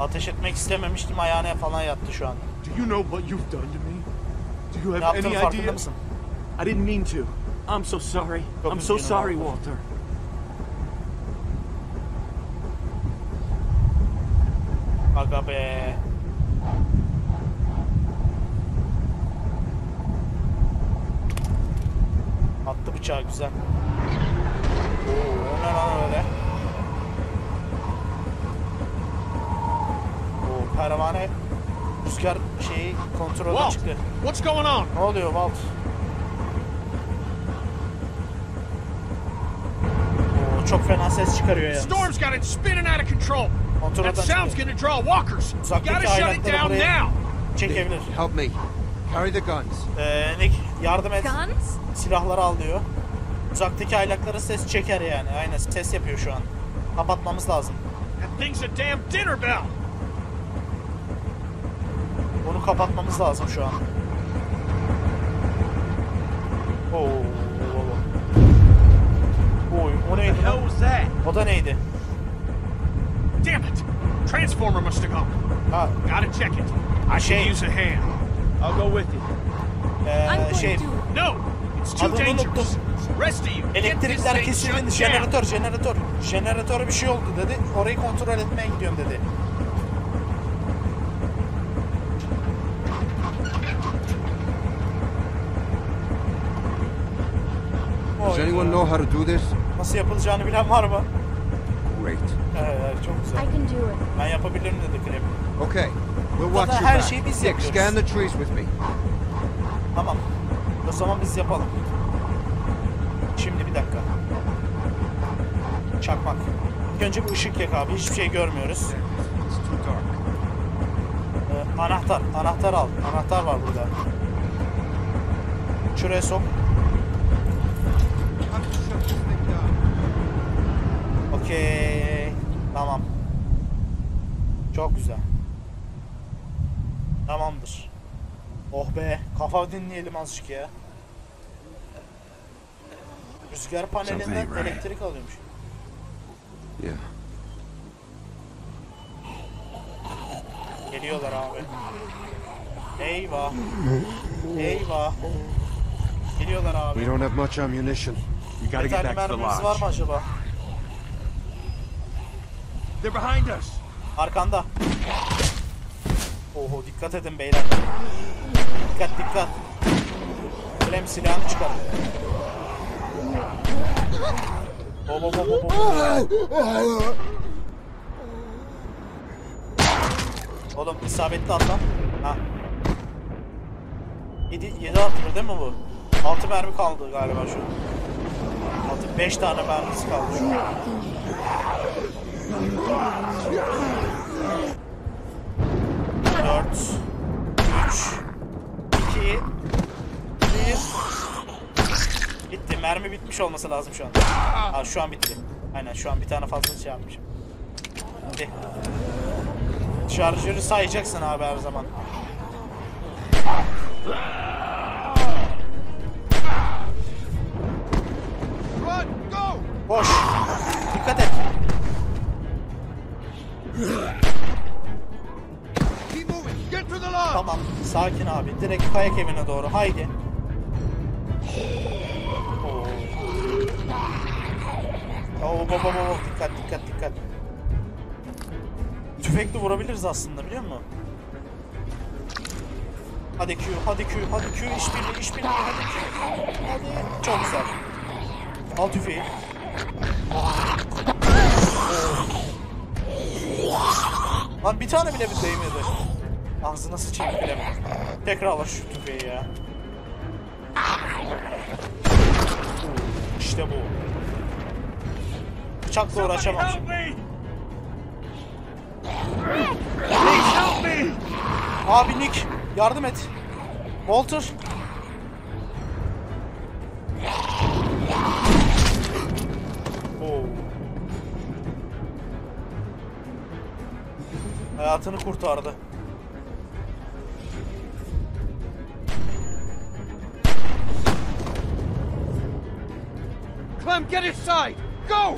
Ateş etmek istememiştim ayağına falan yattı şu an.
Do you know what you've done to me? Do you have any idea?
mısın?
I didn't mean to. I'm so sorry.
Çok
I'm so sorry,
Walter.
Walter.
Aga be. Bıçağı güzel. Oo, ne lan öyle? Oo, pervane rüzgar şeyi kontrolden
Walt,
çıktı.
what's going on?
Ne oluyor Walt? Oo, çok fena ses çıkarıyor yalnız.
Storm's got it spinning out of control. That sound's gonna draw walkers. We gotta shut it down now.
çekebilir.
Help me. Carry the guns.
Ee, Nick yardım et.
Guns?
Silahları al diyor. Uzaktaki aylakları ses çeker yani. Aynen ses yapıyor şu an. Kapatmamız lazım.
That thing's a damn dinner bell.
Onu kapatmamız lazım şu an. Oo. Oy, o neydi lan? O da neydi?
Damn it. Transformer must have gone.
Ha,
Gotta check it. I
Şey-
should use a hand.
I'll go with you.
I'm
ee,
going
şey,
to.
No, it's too dangerous.
unuttum.
You,
elektrikler kesildi. Jeneratör, jeneratör. Jeneratöre bir şey oldu dedi. Orayı kontrol etmeye gidiyorum dedi.
Does anyone know how to do this?
Nasıl yapılacağını bilen var mı?
Great.
Evet, çok
I
güzel.
can do it.
Ben yapabilirim dedi Krem.
Okay. We'll watch your
her
back.
şeyi biz
Nick,
yapıyoruz.
scan the trees with me.
Tamam. O zaman biz yapalım. Şimdi bir dakika. Çakmak. Önce bir ışık yak abi. Hiçbir şey görmüyoruz. Ee, anahtar. Anahtar al. Anahtar var burada. Şuraya sok. Okey. Tamam. Çok güzel. Tamamdır. Oh be. Kafa dinleyelim azıcık ya. Rüzgar panelinden
Something ain't right.
elektrik alıyormuş.
Yeah.
Geliyorlar abi. Eyvah. Eyvah. Geliyorlar abi.
We don't have much ammunition.
We gotta get
Yeterli
back to the
mermimiz var mı
lodge.
acaba?
They're behind us.
Arkanda. Oho dikkat edin beyler. Dikkat dikkat. Clem silahını çıkar. Hop hop, hop. Oğlum isabetli atlan. Ha. 7 7 artır değil mi bu? 6 mermi kaldı galiba şu an. 6 5 tane mermisi kaldı şu Mermi bitmiş olması lazım şu an. Aa, şu an bitti. Aynen şu an bir tane fazla şey yapmışım. Bitti. Şarjörü sayacaksın abi her zaman. Boş. Dikkat et. Tamam. Sakin abi. Direkt kayak evine doğru. Haydi. Oo, baba baba dikkat dikkat dikkat. Tüfekle vurabiliriz aslında biliyor musun? Hadi Q, hadi Q, hadi Q, işbirliği, işbirliği, hadi Q. Hadi. Çok güzel. Al tüfeği. Lan bir tane bile bir değmedi. Ağzına sıçayım bile. Tekrar al şu tüfeği ya. İşte bu. Bıçakla uğraşamam şimdi. Abi Nick yardım et. Walter. Oo. Hayatını kurtardı.
Clem, get inside! Go!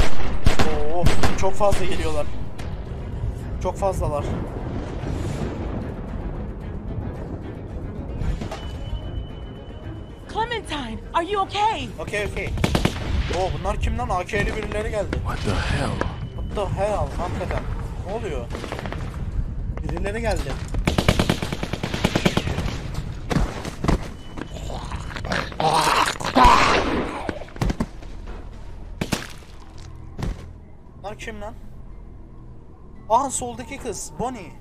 Oo, çok fazla geliyorlar. Çok fazlalar.
Clementine, are you okay?
Okey okey. Oo bunlar kim lan? AK'li birileri geldi.
What the hell?
What the hell? Hakikaten. Ne oluyor? Birileri geldi. Bunlar kim lan? Aha soldaki kız. Bonnie.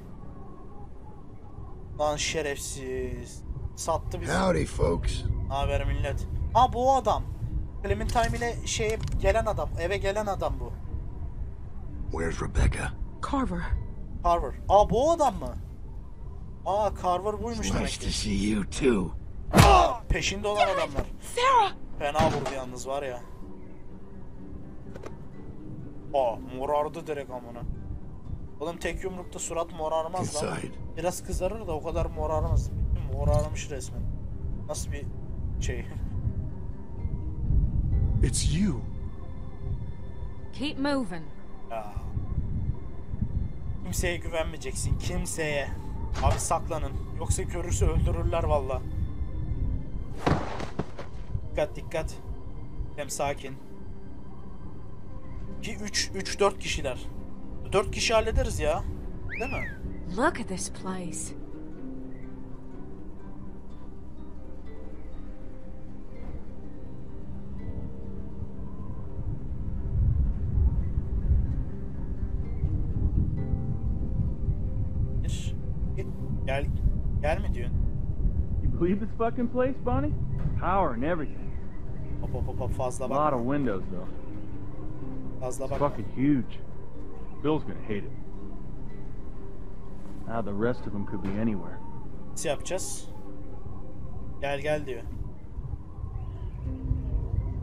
Lan şerefsiz. Sattı bizi.
Howdy, folks.
Haber millet. Ha bu o adam. Clementine ile şeye gelen adam. Eve gelen adam bu.
Where's Rebecca?
Carver,
Carver. Aa bu o adam mı? Aa Carver buymuş demek
Nice to
ki.
see you, too.
Aa, peşinde olan adamlar.
Sarah!
Fena vurdu yalnız var ya. Aa morardı direkt amına. Oğlum tek yumrukta surat morarmaz lan. Biraz kızarır da o kadar morarmaz. Morarmış resmen. Nasıl bir şey?
It's you.
Keep moving.
Ya. Kimseye güvenmeyeceksin. Kimseye. Abi saklanın. Yoksa görürse öldürürler valla. Dikkat dikkat. Hem sakin. Ki 3 3 4 kişiler. 4 kişi hallederiz ya. Değil mi?
Look at this place.
Gel. Gel mi diyorsun?
You believe this fucking place, Bonnie? Power and everything.
Hop hop hop fazla
A lot
bak.
of windows, though.
Fazla
It's
bak.
fucking huge. Bill's gonna hate it. Now the rest of them could be anywhere.
Nasıl yapacağız? Gel gel diyor.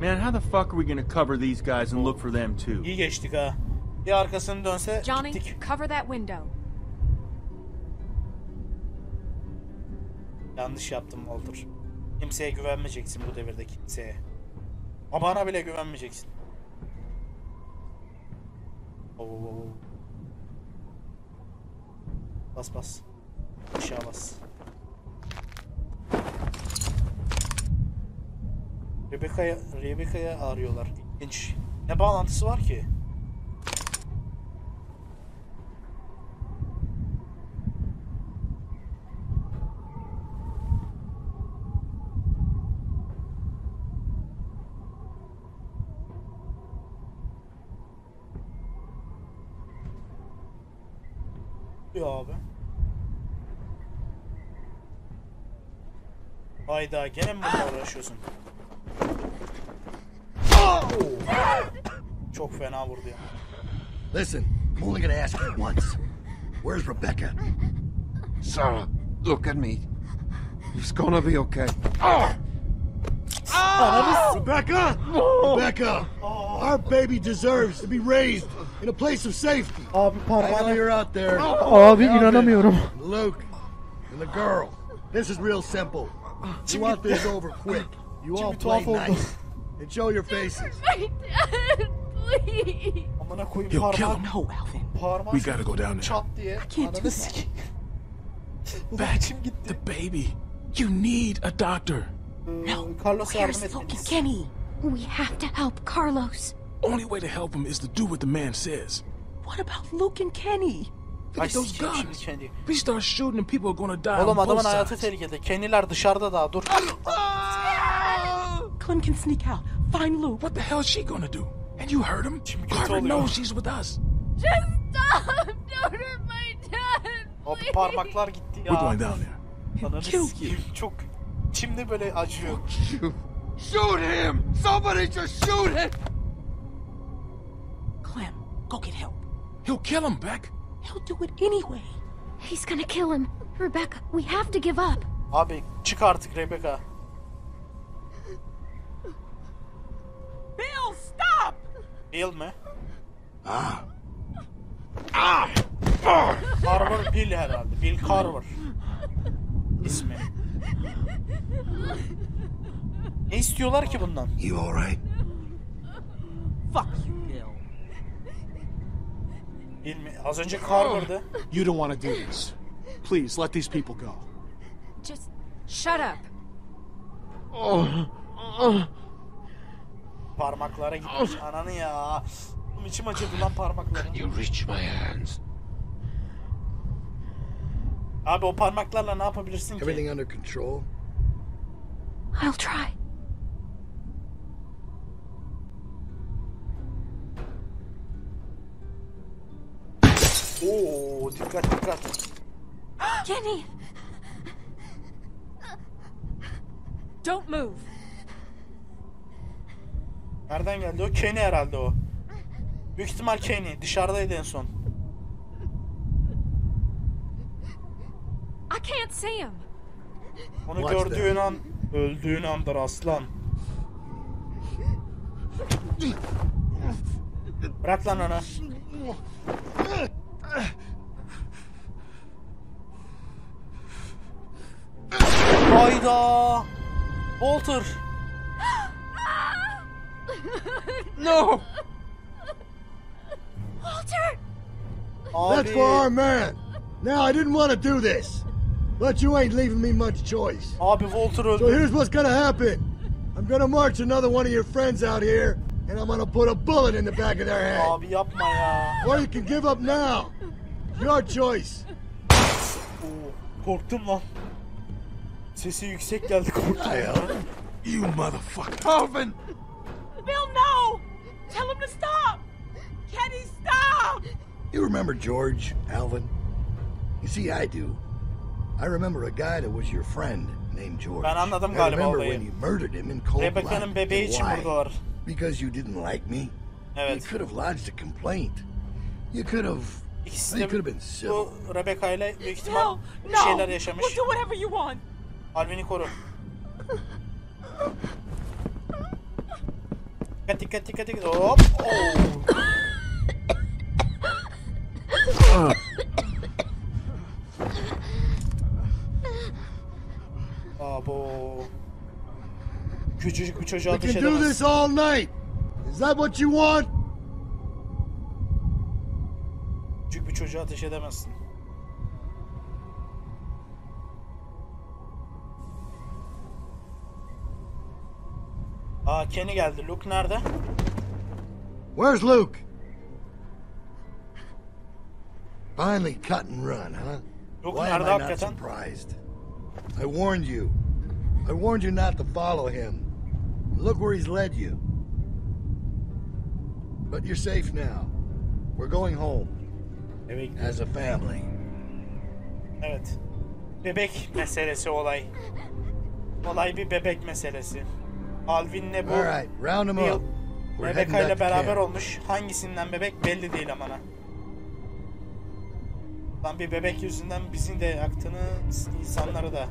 Man, how the fuck are we gonna cover these guys and look for them too?
İyi geçtik ha. Bir arkasını dönse
Johnny,
gittik.
cover that window.
Yanlış yaptım Walter. Kimseye güvenmeyeceksin bu devirde kimseye. Ama bana bile güvenmeyeceksin. Oh, oh, oh. Bas bas. Aşağı bas. Rebecca'ya Rebecca, ya, arıyorlar. İlginç. Ne bağlantısı var ki? Hayda gene mi bununla uğraşıyorsun? Oh! Çok fena vurdu ya.
Listen, I'm only gonna ask you once. Where's Rebecca?
Sarah, look at me. It's gonna be okay. Ah!
Ah, Rebecca! Rebecca! Ah! Our baby deserves to be raised in a place of safety.
Abi parmağını...
you're out there.
Abi inanamıyorum.
Luke, and the girl. This is real simple. We want this over quick. You all
Jimmy
play nice and show your faces.
My dad, please.
Amına koyayım
He'll kill him.
No, Alvin.
We gotta go down there.
Çat diye.
can't do
Ananı
that.
sikeyim. Ulan
Back
içim gitti.
the baby. You need a doctor.
No. Mm,
where's Luke and. Kenny?
We have to help Carlos.
Only way to help him is to do what the man says.
What about Luke and Kenny?
Look at those guns. we start shooting and people are gonna die
Oğlum
on
adamın
both
hayatı
sides.
tehlikede. Kendiler dışarıda daha dur.
Clem can sneak out. Find Luke.
What the hell is she gonna do? And you heard him?
Şimdi kötü oluyor.
knows she's with us.
Just stop! Don't hurt my dad!
Hop
please.
parmaklar gitti
We're
ya.
going down there.
Ananı
kill
sikeyim. Çok içimde böyle acıyor.
Shoot, shoot him! Somebody just shoot him!
Clem, go get help.
He'll kill him, Beck.
He'll do it anyway.
He's gonna kill him. Rebecca, we have to give up.
Abi çık artık Rebecca.
Bill, stop!
Bill mi?
Ah,
Carver Bill herhalde. Bill Carver. İsmi. Ne istiyorlar ki bundan?
you all right?
Fuck you, Bill.
Bill mi? Az önce Carver'dı.
You don't want to do this. Please, let these people go.
Just shut up.
Parmaklara gitmiş. Ananı ya. İçim acıdı lan parmaklara.
You reach my hands.
Abi o parmaklarla ne yapabilirsin ki?
Everything under control?
I'll try.
Oo dikkat dikkat.
Kenny! Don't move.
Nereden geldi o? Kenny herhalde o. Büyük ihtimal Kenny. Dışarıdaydı en son.
I can't see him.
Onu
Watch
gördüğün an öldüğün andır aslan. Bırak lan onu. Hayda. Walter.
No!
Walter!
Abi.
That's for our man. Now, I didn't want to do this, but you ain't leaving me much choice.
Abi Walter
So here's what's gonna happen. I'm gonna march another one of your friends out here, and I'm gonna put a bullet in the back of their head.
Abi yapma ya.
Or you can give up now. Your choice.
Oo, korktum lan. Sesi yüksek geldi korktum. ya.
You motherfucker.
Alvin!
Bill, no! Tell him to stop! Kenny, stop!
You remember George, Alvin? You see, I do. I remember a guy that was your friend named George.
Ben anladım
I remember
olayı.
when you murdered him in cold blood.
Rebecca'nın bebeği için
why?
vurdular.
Because you didn't like me? You
Evet.
could have lodged a complaint. You could have...
İkisi
You
de
could have been civil.
bu Rebecca ile büyük ihtimal bir
no!
şeyler yaşamış.
We'll do whatever you want.
Alvin'i koru. Dikkat dikkat dikkat dikkat. Hop. Oo. Küçücük bir çocuğa
We
ateş
can do
edemez.
this all night. Is that what you want?
Küçük bir çocuğa ateş edemezsin. Aa Kenny geldi. Luke nerede?
Where's Luke? Finally cut and run, huh?
Luke
Why am
nerede
I not
hakikaten?
surprised? I warned you. I warned you not to follow him. Look where he's led you. But you're safe now. We're going home.
Evet.
As a family.
Evet. Bebek meselesi olay. Olay bir bebek meselesi. Alvin'le bu
All right, round 'em
bir yıl
up.
Rebecca ile beraber olmuş. Hangisinden bebek belli değil amana. Lan bir bebek yüzünden bizi de yaktığını insanları da.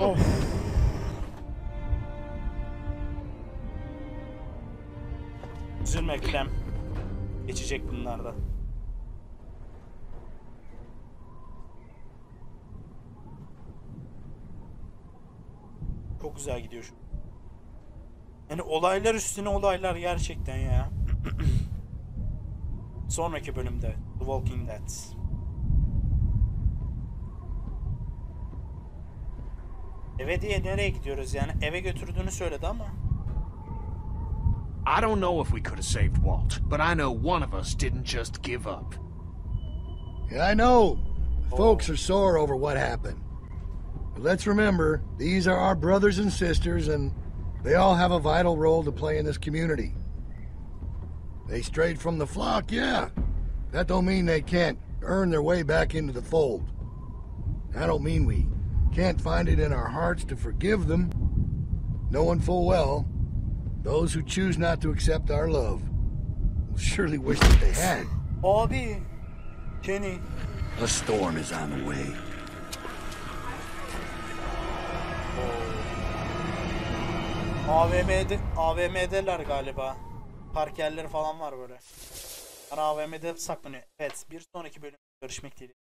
Of. Üzülme Clem. Geçecek bunlar da. Çok güzel gidiyor şu. Yani olaylar üstüne olaylar gerçekten ya. Sonraki bölümde The Walking Dead. Eve diye nereye gidiyoruz yani? Eve götürdüğünü söyledi ama.
I don't know if we could have saved Walt, but I know one of us didn't just give up.
Yeah, I know. Oh. Folks are sore over what happened. But let's remember, these are our brothers and sisters, and they all have a vital role to play in this community. They strayed from the flock, yeah. That don't mean they can't earn their way back into the fold. I don't mean we can't find it in our hearts to forgive them, knowing full well those who choose not to accept our love will surely wish that they had.
Abi. Kenny.
A storm is on the way.
AVM'de AVM'deler galiba. Park yerleri falan var böyle. Ben AVM'de saklanıyor. Evet bir sonraki bölüm görüşmek dileğiyle.